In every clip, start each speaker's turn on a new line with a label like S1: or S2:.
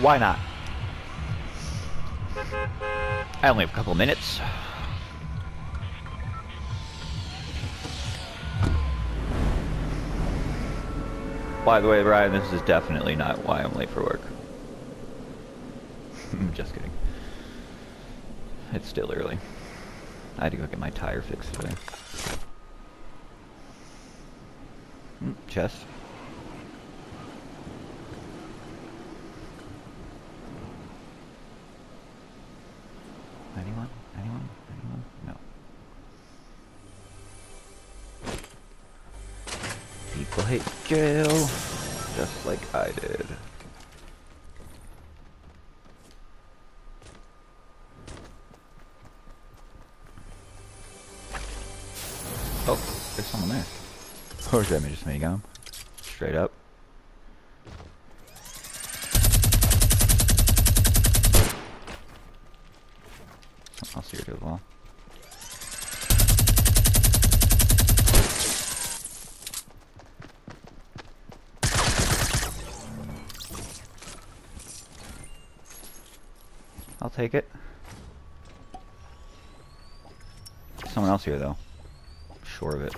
S1: Why not? I only have a couple minutes. By the way, Ryan, this is definitely not why I'm late for work. Just kidding. It's still early. I had to go get my tire fixed today. Mm, chest. Anyone? Anyone? Anyone? No. People hate jail, just like I did. Oh, there's someone there. Or is me just me gun? Straight up. I'll take it. Someone else here though. Sure of it.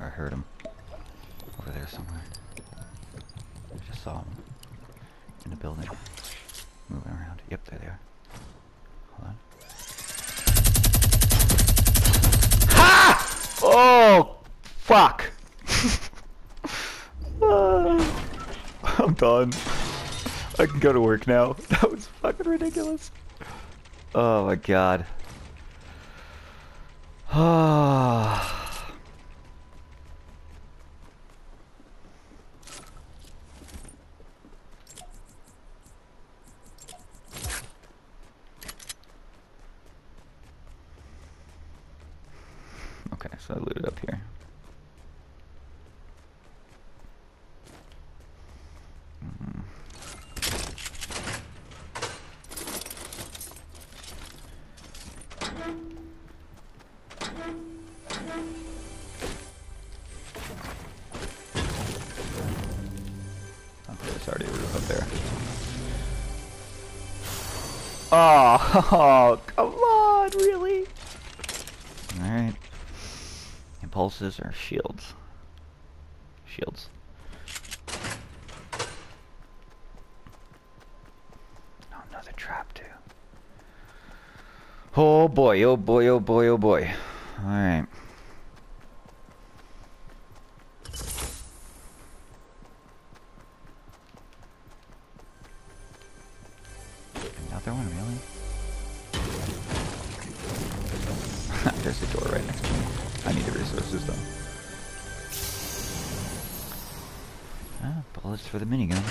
S1: I heard him. Over there somewhere. I just saw him. In the building. Moving around. Yep, there they are. Hold on. Ha! Oh! Fuck! I'm done. I can go to work now. That was fucking ridiculous. Oh my god. Okay, so I looted up here. Oh, oh come on, really? Alright. Impulses or shields? Shields. Oh, another trap, too. Oh boy, oh boy, oh boy, oh boy. Alright. There's a door right next to me. I need the resources, though. Ah, bullets for the minigun.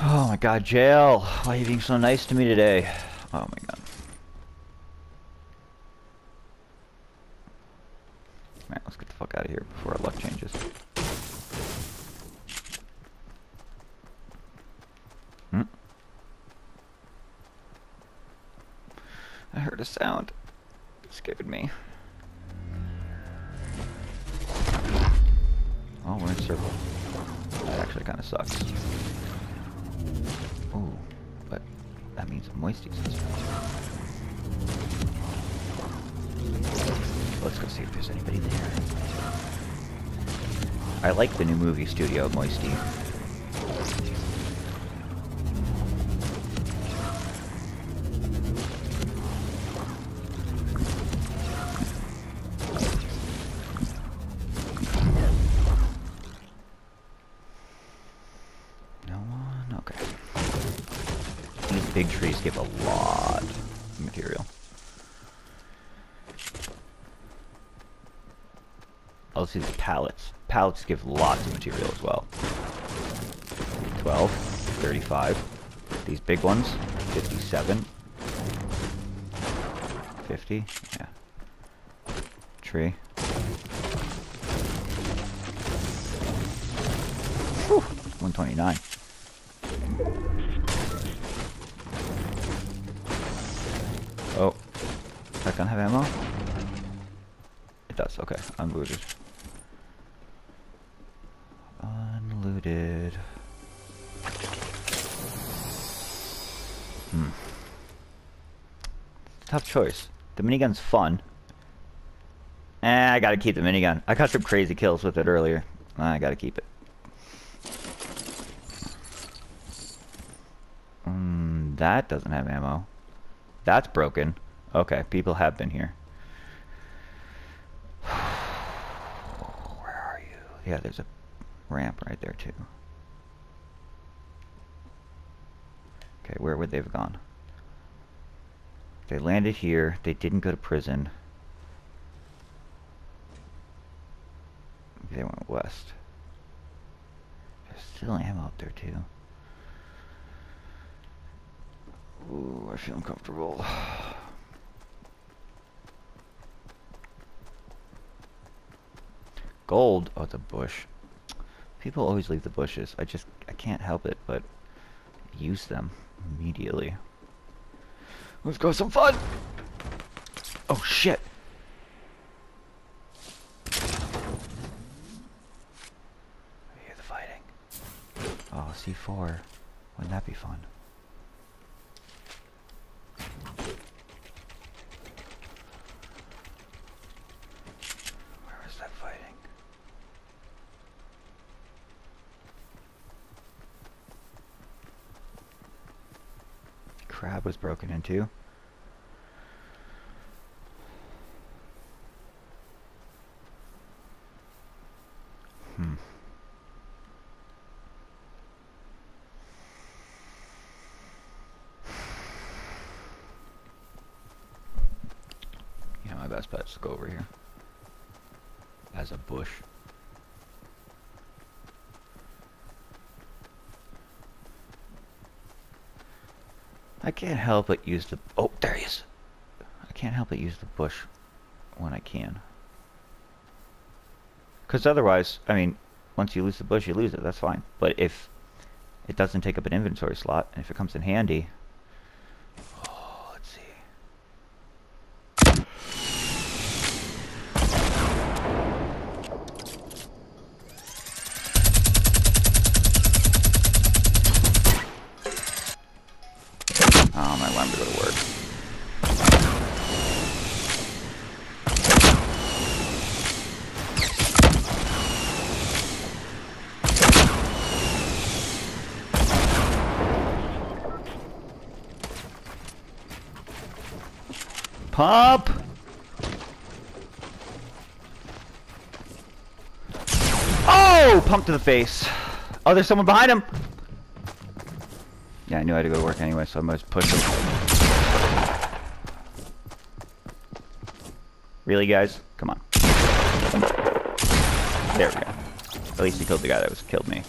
S1: Oh my god, jail. Why are you being so nice to me today? Oh my god. Man, let's get the fuck out of here before our luck changes. Hmm? I heard a sound. It scared me. Oh, we're in circle. That actually kind of sucks. Ooh, but that means in Let's go see if there's anybody there. I like the new movie studio, Moisty. No one? Okay. These big trees give a lot of material. See these pallets. Pallets give lots of material as well. 12, 35. These big ones, 57. 50, yeah. Tree. Whew, 129. Oh. That gun have ammo? It does, okay. Unlooted. Unlooted. Hmm. Tough choice. The minigun's fun. Eh, I gotta keep the minigun. I got some crazy kills with it earlier. I gotta keep it. Mm, that doesn't have ammo. That's broken. Okay, people have been here. Where are you? Yeah, there's a ramp right there too. Okay, where would they have gone? They landed here. They didn't go to prison. They went west. There's still ammo up there too. Ooh, I feel uncomfortable. Gold? Oh, a bush. People always leave the bushes. I just, I can't help it, but use them immediately. Let's go some fun! Oh, shit! I hear the fighting. Oh, C4. Wouldn't that be fun? Where was that fighting? Crab was broken into. Hmm. Yeah, my best bet is to go over here. As a bush. I can't help but use the... Oh, there he is! I can't help but use the bush when I can. Because otherwise, I mean, once you lose the bush, you lose it. That's fine. But if it doesn't take up an inventory slot, and if it comes in handy... Pump! Oh! Pump to the face. Oh, there's someone behind him! Yeah, I knew I had to go to work anyway, so I must push him. Really, guys? Come on. There we go. At least he killed the guy that was killed me.